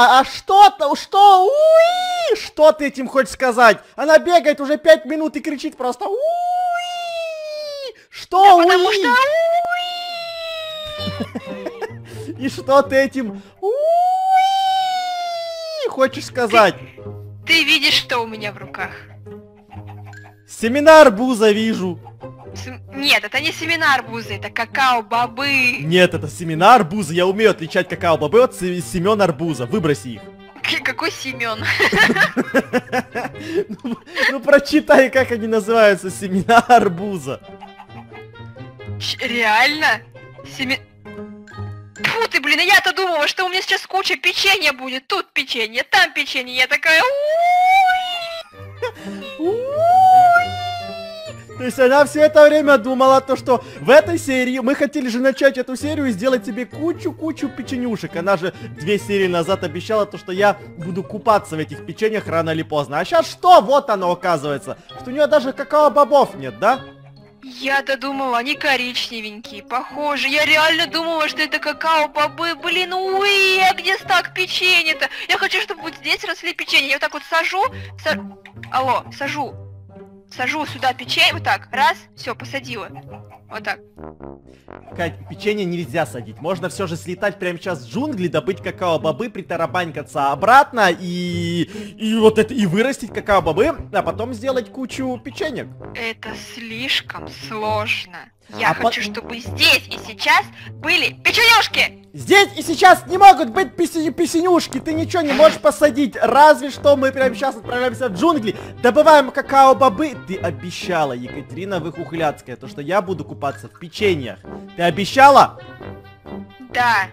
а, а что-то, что, уи, что ты этим хочешь сказать? Она бегает уже пять минут и кричит просто уи. Что Да уи? потому что... И что ты этим уи хочешь сказать? Ты видишь, что у меня в руках? Семена арбуза вижу. С- Нет, это не семена арбуза, это какао-бобы. Нет, это семена арбуза. Я умею отличать какао-бобы от се- семен арбуза. Выброси их. Какой Семен? Ну, ну прочитай, как они называются. Семена арбуза. Реально? Семен... Фу ты, блин, а я-то думала, что у меня сейчас куча печенья будет. Тут печенье, там печенье. Я такая... То есть она все это время думала то, что в этой серии мы хотели же начать эту серию и сделать себе кучу-кучу печенюшек. Она же две серии назад обещала то, что я буду купаться в этих печеньях рано или поздно. А сейчас что? Вот оно оказывается. Что у нее даже какао-бобов нет, да? Я-то думала, они коричневенькие, похожи. Я реально думала, что это какао-бобы. Блин, уи, а где стак печенья-то? Я хочу, чтобы вот здесь росли печенье. Я вот так вот сажу, са- алло, сажу, сажу сюда печенье, вот так, раз, все, посадила. Вот так. Кать, печенье нельзя садить. Можно все же слетать прямо сейчас в джунгли, добыть какао-бобы, притарабанькаться обратно и... И вот это... И вырастить какао-бобы, а потом сделать кучу печенек. Это слишком сложно. Я А по- хочу, чтобы здесь и сейчас были печенюшки. Здесь и сейчас не могут быть писи- писенюшки, ты ничего не можешь посадить, разве что мы прямо сейчас отправляемся в джунгли, добываем какао-бобы. Ты обещала, Екатерина Выхухляцкая, то, что я буду купаться в печеньях. Ты обещала? Да,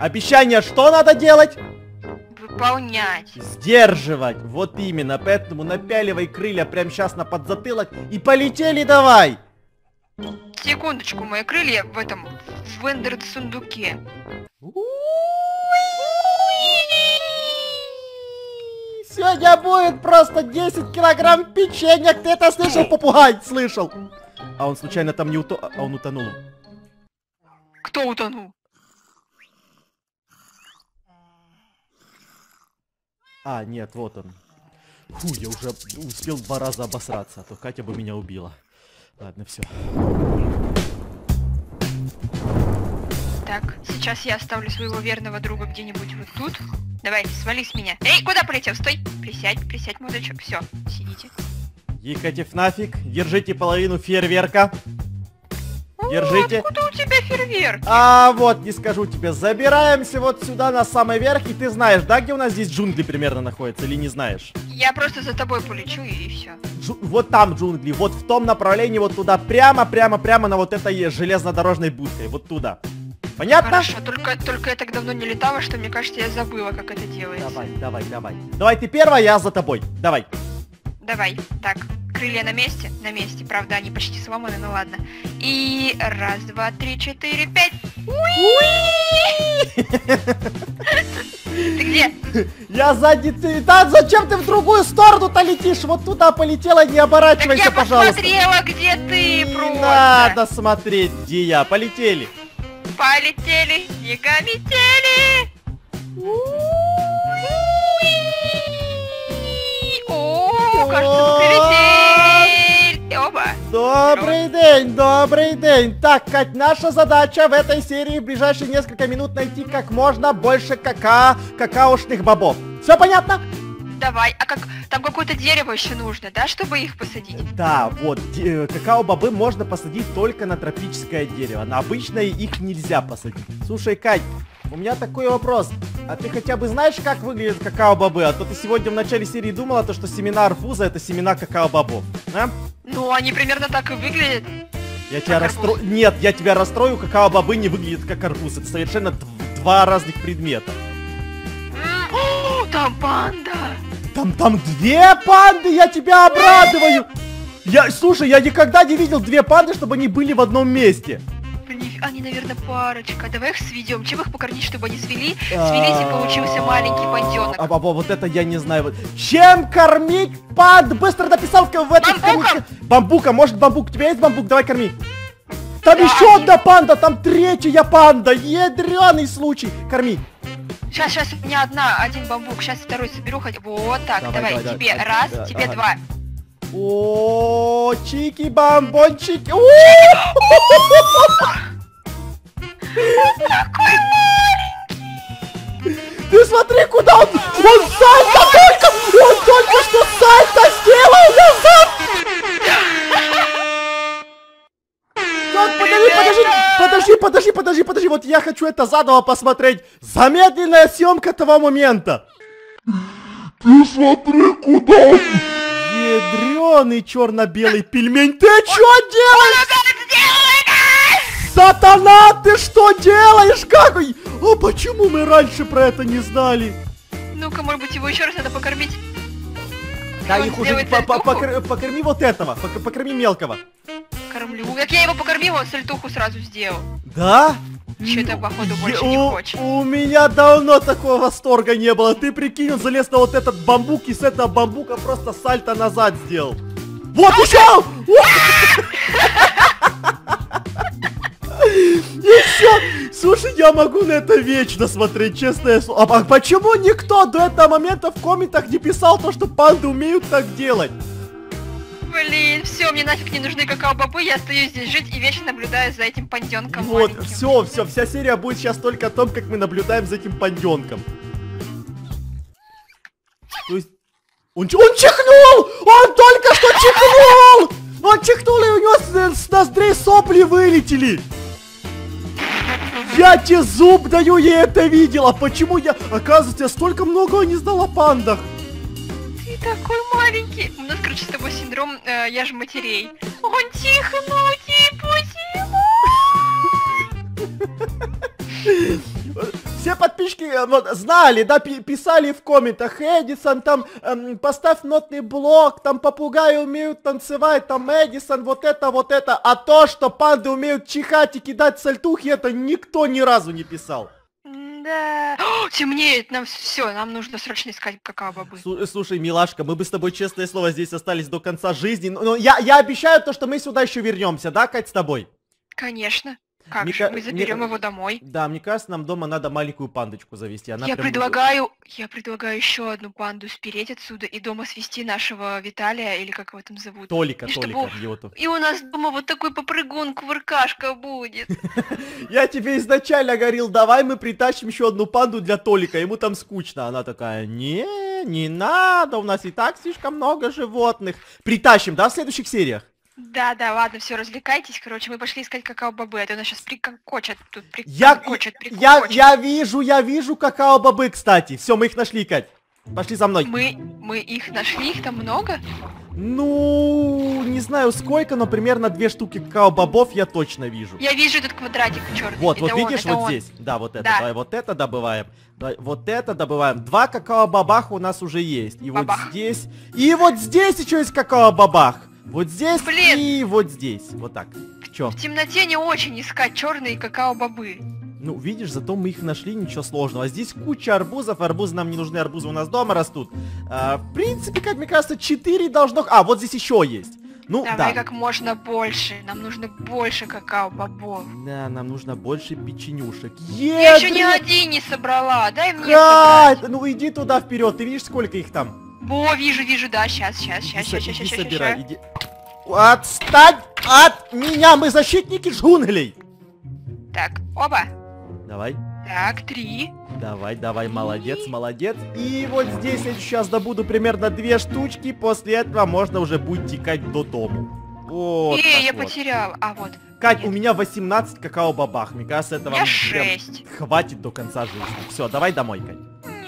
Обещание что надо делать? выполнять. Сдерживать. Вот именно, поэтому напяливай крылья прямо сейчас на подзатылок и полетели давай. Секундочку, мои крылья в этом, в эндер-сундуке. Сегодня будет просто 10 килограмм печенья. Ты это слышал, попугай? Слышал. А он случайно там не уто... А он утонул. Кто утонул? А, нет, вот он. Фу, я уже успел два раза обосраться, а то Катя бы меня убила. Ладно, все. Так, сейчас я оставлю своего верного друга где-нибудь вот тут. Давай, свали с меня. Эй, куда полетел? Стой! Присядь, присядь, мудачок. Все, сидите. Екатев нафиг, держите половину фейерверка. Держите. Откуда у тебя фейерверк? А вот, не скажу тебе, забираемся вот сюда на самый верх, и ты знаешь, да, где у нас здесь джунгли примерно находятся, или не знаешь? Я просто за тобой полечу и все. Джу- вот там джунгли, вот в том направлении, вот туда, прямо, прямо, прямо на вот этой железнодорожной будкой, вот туда. Понятно? Хорошо, только, только я так давно не летала, что мне кажется, я забыла, как это делается. Давай, давай, давай. Давай ты первая, я за тобой. Давай. Давай, так, крылья на месте? На месте, правда, они почти сломаны, ну ладно. И раз, два, три, четыре, пять. Ты где? Я сзади ты. Да зачем ты в другую сторону-то летишь? Вот туда полетела, не Так оборачивайся, я пожалуйста. посмотрела, где ты Не просто. надо смотреть, где я. Полетели. Полетели, снега метели. Добрый день, добрый день. Так, Кать, наша задача в этой серии в ближайшие несколько минут найти как можно больше кака какаошных бобов. Все понятно? Давай, а как там какое-то дерево еще нужно, да, чтобы их посадить? Да, вот, э, какао-бобы можно посадить только на тропическое дерево. На обычное их нельзя посадить. Слушай, Кать, у меня такой вопрос. А ты хотя бы знаешь, как выглядят какао-бобы? А то ты сегодня в начале серии думала, то, что семена арбуза это семена какао-бобов. А? Ну, они примерно так и выглядят. Я тебя расстрою... Нет, я тебя расстрою, какао-бобы не выглядят как арбуз. Это совершенно дв- два разных предмета. Там панда. Там, там две панды, я тебя обрадую! Я, слушай, я никогда не видел две панды, чтобы они были в одном месте. Они, наверное, парочка. Давай их сведем. Чем их покормить, чтобы они свели? Свелись и получился маленький панденок. А, а, а, вот это я не знаю. Вот. Чем кормить панд? Быстро написал в, Бамбуком! комментарий. Бамбука, может бамбук? У тебя есть бамбук? Давай корми. Там Да, еще одна панда, там третья панда. Ядреный случай. Корми. Сейчас, сейчас, у меня одна, один бамбук, сейчас второй соберу хоть. Вот так, Давай, давай, давай, тебе давай, раз, да, тебе ага. два. О, чики бомбончики. Ты смотри, куда он... Он сальто только... Он только что сальто сделал назад! Так, подожди, подожди, подожди, подожди, подожди, подожди, вот я хочу это заново посмотреть. Замедленная съемка того момента. Ты смотри, куда он Ядреный черно-белый пельмень, ты чё делаешь? Сатана, ты что делаешь? Как? А почему мы раньше про это не знали? Ну-ка, может быть, его еще раз надо покормить? Да, их уже по- по- покор- покорми вот этого, пок- покорми мелкого. Кормлю. Как я его покормила, он сальтуху сразу сделал. Да? Чё-то, походу, больше не хочет. У меня давно такого восторга не было. Ты прикинь, он залез на вот этот бамбук и с этого бамбука просто сальто назад сделал. Вот еще! Все! Слушай, я могу на это вечно смотреть, честное слово. А почему никто до этого момента в комментах не писал то, что панды умеют так делать? Блин, все, мне нафиг не нужны какао-бобы, я остаюсь здесь жить и вечно наблюдаю за этим панденком Вот, маленьким. все, все, вся серия будет сейчас только о том, как мы наблюдаем за этим панденком. То есть... Он, он чихнул! Он только что чихнул! Он чихнул, и у него с, с ноздрей сопли вылетели! Я тебе зуб даю, я это видел! А почему я... Оказывается, я столько много не знал о пандах! Ты такой маленький. У нас, короче, с тобой синдром э, я же матерей. Он чихнул, типа, Все подписчики э, вот, знали, да, пи- писали в комментах, Эдисон, там, эм, поставь нотный блок, там, попугаи умеют танцевать, там, Эдисон, вот это, вот это. А то, что панды умеют чихать и кидать сальтухи, это никто ни разу не писал. Да. О, темнеет, нам все, нам нужно срочно искать какао-бобы. Слу- Слушай, милашка, мы бы с тобой, честное слово, здесь остались до конца жизни. Но, но я, я обещаю то, что мы сюда еще вернемся, да, Кать, с тобой? Конечно. Как Мне же, мы мне- заберем его домой. Да, мне кажется, нам дома надо маленькую пандочку завести. Она я прям- предлагаю, я предлагаю еще одну панду спереть отсюда и дома свести нашего Виталия, или как его там зовут. Толика, И чтобы- Толика, тут. И у нас дома вот такой попрыгун, кувыркашка будет. Я тебе изначально говорил, давай мы притащим еще одну панду для Толика, ему там скучно. Она такая, не, не надо, у нас и так слишком много животных. Притащим, да, в следующих сериях? Да, да, ладно, все, развлекайтесь. Короче, мы пошли искать какао-бобы, а то нас сейчас прикокочат тут, Я, прикокочат, я, прикокочат. я вижу, я вижу какао-бобы, кстати. Все, мы их нашли, Кать. Пошли за мной. Мы, мы их нашли, их там много? Ну, не знаю сколько, но примерно две штуки какао-бобов я точно вижу. Я вижу этот квадратик черный. Вот, это вот он, видишь, это вот он. здесь. Да, вот это. Да. Давай вот это добываем. Давай, вот это добываем. Два какао-бабаха у нас уже есть. И Бабах. вот здесь. И вот здесь еще есть какао-бабах. Вот здесь Блин. и вот здесь. Вот так. Чё? В темноте не очень искать черные какао-бобы. Ну, видишь, зато мы их нашли, ничего сложного. А здесь куча арбузов, арбузы нам не нужны, арбузы у нас дома растут. А, в принципе, как мне кажется, 4 должно... А, вот здесь еще есть. Ну, Давай да. как можно больше. Нам нужно больше какао-бобов. Да, нам нужно больше печенюшек. Я еще ни один не собрала. Дай мне собрать. Кать, ну иди туда вперед, ты видишь, сколько их там? Во, вижу, вижу, да, сейчас, сейчас, сейчас, сейчас, сейчас, собирай, сейчас. иди. Отстань от меня, мы защитники джунглей. Так, оба. Давай, Так, три. давай, давай, молодец, молодец. И вот здесь я сейчас добуду примерно две штучки, после этого можно уже будет текать до дому. Вот Эй, я вот. потеряла. А вот. Кать, Нет. у меня 18 какао-бабах, мне кажется, этого прям шесть. хватит до конца жизни. Все, давай домой, Кать.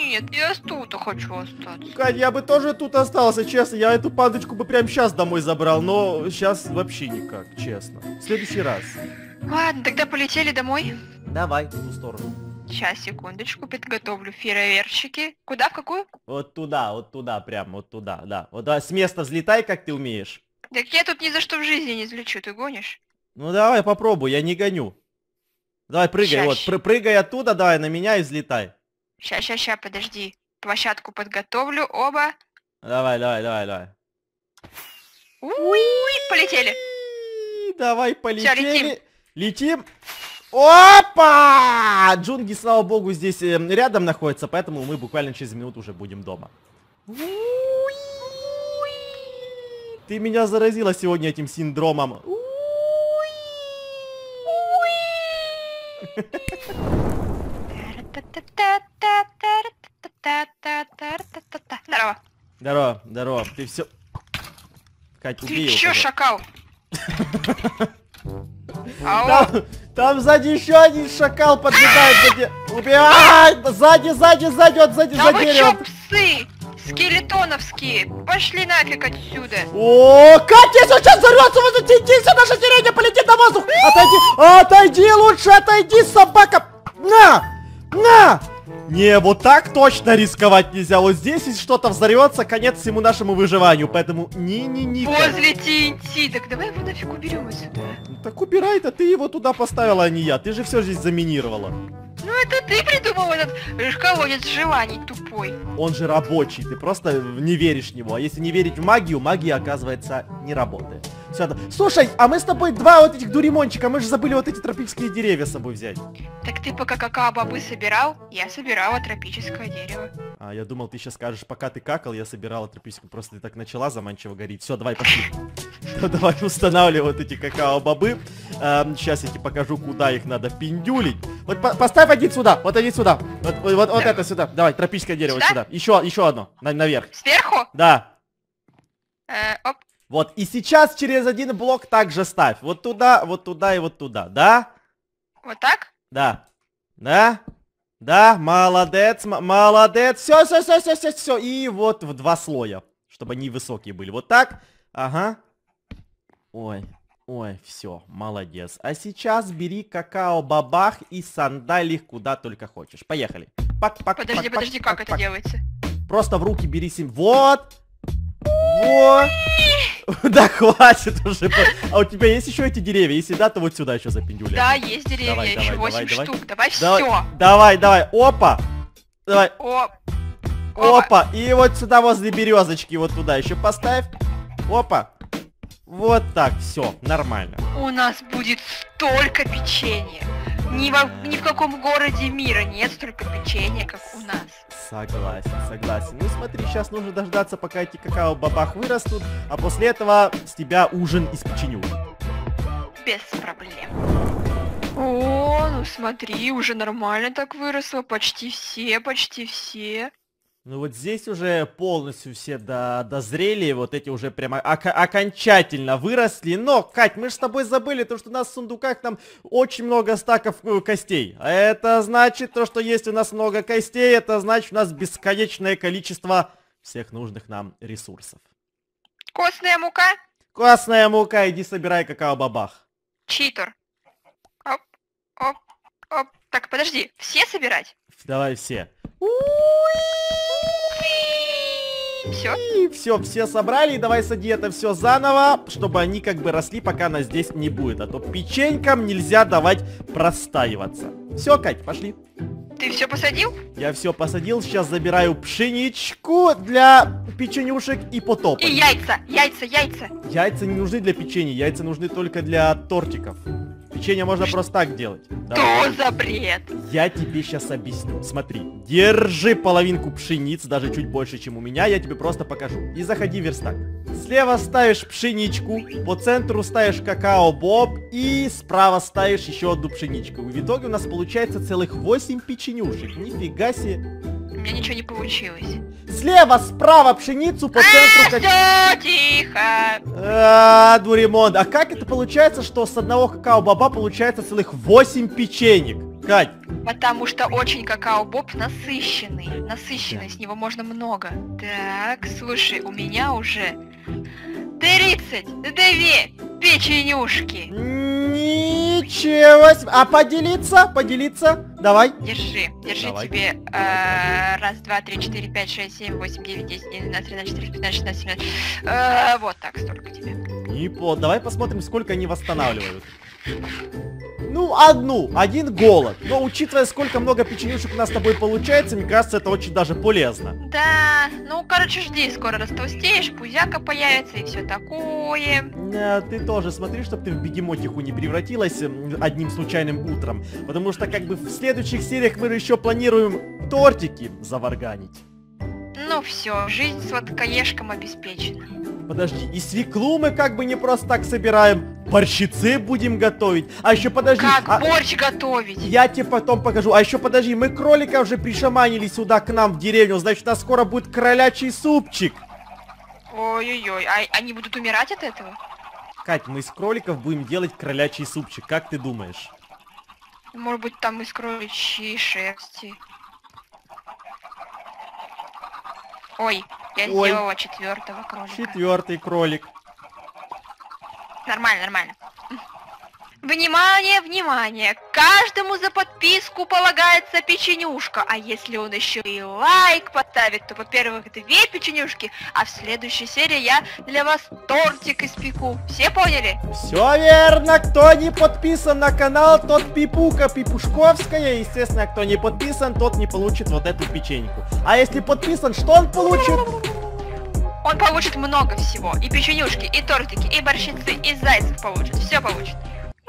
Нет, я тут хочу остаться. Кать, я бы тоже тут остался, честно. Я эту пандочку бы прям сейчас домой забрал, но сейчас вообще никак, честно. В следующий раз. Ладно, тогда полетели домой. Давай, в ту сторону. Сейчас, секундочку, подготовлю фейерверчики. Куда, в какую? Вот туда, вот туда, прям, вот туда, да. Вот давай с места взлетай, как ты умеешь. Так я тут ни за что в жизни не взлечу, ты гонишь? Ну давай, попробуй, я не гоню. Давай, прыгай, Ща, вот, пры- прыгай оттуда, давай, на меня и взлетай. Ща, ща, ща, подожди. Площадку подготовлю, оба. Давай, давай, давай, давай. Уи, полетели. Давай, полетели. летим. Летим. Опа! Джунги, слава богу, здесь э, рядом находятся, поэтому мы буквально через минуту уже будем дома. Ты меня заразила сегодня этим синдромом. Здорово. Здорово, здорово. Ты все... Кать, убей Ты чё, шакал? Там, там сзади еще один шакал подбегает. сзади. Убивай! Сзади, сзади, сзади, вот сзади, да за вы чё, деревом. псы? Скелетоновские, пошли нафиг отсюда. О, Катя сейчас взорвется, вот иди сюда, наша сирень полетит на воздух. Отойди, отойди лучше, отойди, собака. На, на. Не, вот так точно рисковать нельзя. Вот здесь, если что-то взорвется, конец всему нашему выживанию. Поэтому не-не-не. Возле TNT, так давай его нафиг уберем отсюда. Ну Так убирай-то, ты его туда поставила, а не я. Ты же все здесь заминировала. Ну это ты придумал этот колодец желаний тупой. Он же рабочий, ты просто не веришь в него. А если не верить в магию, магия, оказывается, не работает. Да. Слушай, а мы с тобой два вот этих дуримончика, мы же забыли вот эти тропические деревья с собой взять. Так ты пока какао-бобы собирал, я собирала тропическое дерево. А, я думал, ты сейчас скажешь, пока ты какал, я собирала тропическую. Просто ты так начала заманчиво горить. Все, давай, пошли. Давай устанавливай вот эти какао-бобы. Сейчас я тебе покажу, куда их надо пиндюлить. Вот по- поставь один сюда, вот один сюда. Вот, вот, это сюда. Давай, тропическое дерево Сюда? Еще, еще одно, на- наверх. Сверху? Да, Э, оп. Вот, и сейчас через один блок также ставь. Вот туда, вот туда и вот туда. Да? Вот так? Да. Да? Да, молодец, молодец. Все, все, все, все, все, все. И вот в два слоя, чтобы они высокие были. Вот так. Ага. Ой, ой, все, молодец. А сейчас бери какао-бабах и сандали куда только хочешь. Поехали. Пак, пак, Подожди, пак, подожди, пак, как пак, это пак. делается? Просто в руки бери сим. Вот. Вот. Да хватит уже. А у тебя есть еще эти деревья? Если да, то вот сюда еще запиндюли. Да, есть деревья, Давай, еще давай, 8 давай, давай. штук. Давай Давай, все. давай, давай. Опа. Давай. Оп. Опа. И вот сюда возле березочки вот туда еще поставь. Опа. Вот так, все, нормально. У нас будет столько печенья. Ни, во- ни в каком городе мира нет столько печенья, как у нас. Согласен, согласен. Ну смотри, сейчас нужно дождаться, пока эти какао-бабах вырастут, а после этого с тебя ужин из печенюк. Без проблем. О, ну смотри, уже нормально так выросло. Почти все, почти все. Ну вот здесь уже полностью все до- дозрели, вот эти уже прямо ока- окончательно выросли. Но, Кать, мы же с тобой забыли то, что у нас в сундуках там очень много стаков э, костей. А Это значит то, что есть у нас много костей, это значит у нас бесконечное количество всех нужных нам ресурсов. Костная мука? Классная мука, иди собирай какао-бабах. Читер. Оп, оп, оп. Так, подожди, все собирать? Давай все. Все? Все, все собрали, и давай сади это все заново, чтобы они как бы росли, пока нас здесь не будет. А то печенькам нельзя давать простаиваться. Все, Кать, пошли. Ты все посадил? Я все посадил, сейчас забираю пшеничку для печенюшек и потопа. И яйца, яйца, яйца. Яйца не нужны для печенья, яйца нужны только для тортиков. Печенье можно просто так делать. Давай. Что за бред? Я тебе сейчас объясню. Смотри, держи половинку пшениц, даже чуть больше, чем у меня, я тебе просто покажу. И заходи в верстак. Слева ставишь пшеничку, по центру ставишь какао-боб и справа ставишь еще одну пшеничку. В итоге у нас получается целых 8 печенюшек. Нифига себе. Меня ничего не получилось. Слева, справа пшеницу, по центру... как- Все, тихо. А, Дуримон, а как это получается, что с одного какао-боба получается целых 8 печенек? Кать, Потому что очень какао-боб насыщенный. Насыщенный, с него можно много. Так, слушай, у меня уже 32 печенюшки. Ничего себе. А поделиться? Поделиться? Давай. Держи, держи Давай. тебе. э, раз, два, три, четыре, пять, шесть, семь, восемь, девять, десять, одиннадцать, тринадцать, четырнадцать, пятнадцать, шестнадцать, семнадцать. Э, вот так, столько тебе. Неплохо. Давай посмотрим, сколько они восстанавливают. Ну, одну, один голод. Но учитывая, сколько много печенюшек у нас с тобой получается, мне кажется, это очень даже полезно. Да, ну, короче, жди, скоро растолстеешь, пузяка появится и все такое. Э, Ты тоже смотри, чтобы ты в бегемотиху не превратилась одним случайным утром. Потому что как бы в следующих сериях мы еще планируем тортики заварганить. Ну все, жизнь сладкоежкам обеспечена. Подожди, и свеклу мы как бы не просто так собираем, борщицы будем готовить. А еще подожди, Как а- борщ готовить? я тебе потом покажу. А еще подожди, мы кролика уже пришаманили сюда к нам в деревню, значит, у нас скоро будет кролячий супчик. Ой-ой-ой, а они будут умирать от этого? Кать, мы из кроликов будем делать кролячий супчик, как ты думаешь? Может быть, там из кроличьей шерсти. Ой, я Ой. сделала четвертого кролика. Четвертый кролик. Нормально, нормально. Внимание, внимание! Каждому за подписку полагается печенюшка, а если он еще и лайк поставит, то, во-первых, две печенюшки, а в следующей серии я для вас тортик испеку. Все поняли? Все верно, кто не подписан на канал, тот пипука пипушковская. Естественно, кто не подписан, тот не получит вот эту печеньку. А если подписан, что он получит? Он получит много всего. И печенюшки, и тортики, и борщицы, и зайцев получит. Все получит.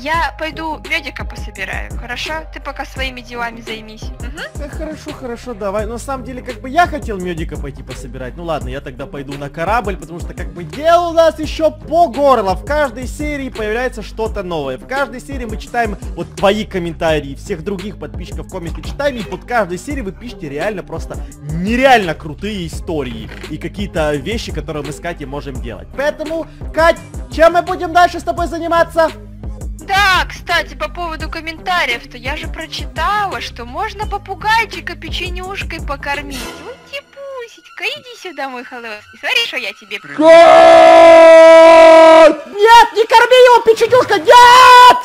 Я пойду медика пособираю, хорошо? Ты пока своими делами займись. Мгм. Да хорошо, хорошо, давай. Но на самом деле, как бы я хотел медика пойти пособирать. Ну ладно, я тогда пойду на корабль, потому что как бы дел у нас еще по горло. В каждой серии появляется что-то новое. В каждой серии мы читаем вот твои комментарии, всех других подписчиков комменты читаем, и под каждой серией вы пишете реально просто нереально крутые истории и какие-то вещи, которые мы с Катей можем делать. Поэтому, Кать, чем мы будем дальше с тобой заниматься? Да, кстати, по поводу комментариев, то я же прочитала, что можно попугайчика печенюшкой покормить. Вот типусечка, иди сюда, мой холодный. Смотри, что я тебе! Нет, не корми его, печенюшка, нет!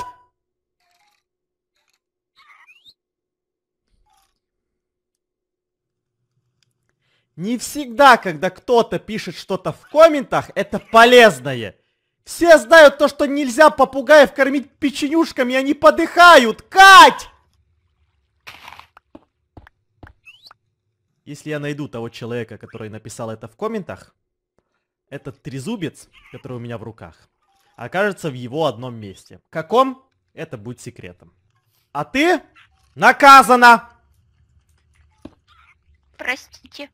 Не всегда, когда кто-то пишет что-то в комментах, это полезное. Все знают то, что нельзя попугаев кормить печенюшками, они подыхают. Кать! Если я найду того человека, который написал это в комментах, этот трезубец, который у меня в руках, окажется в его одном месте. Каком? Это будет секретом. А ты наказана! Простите.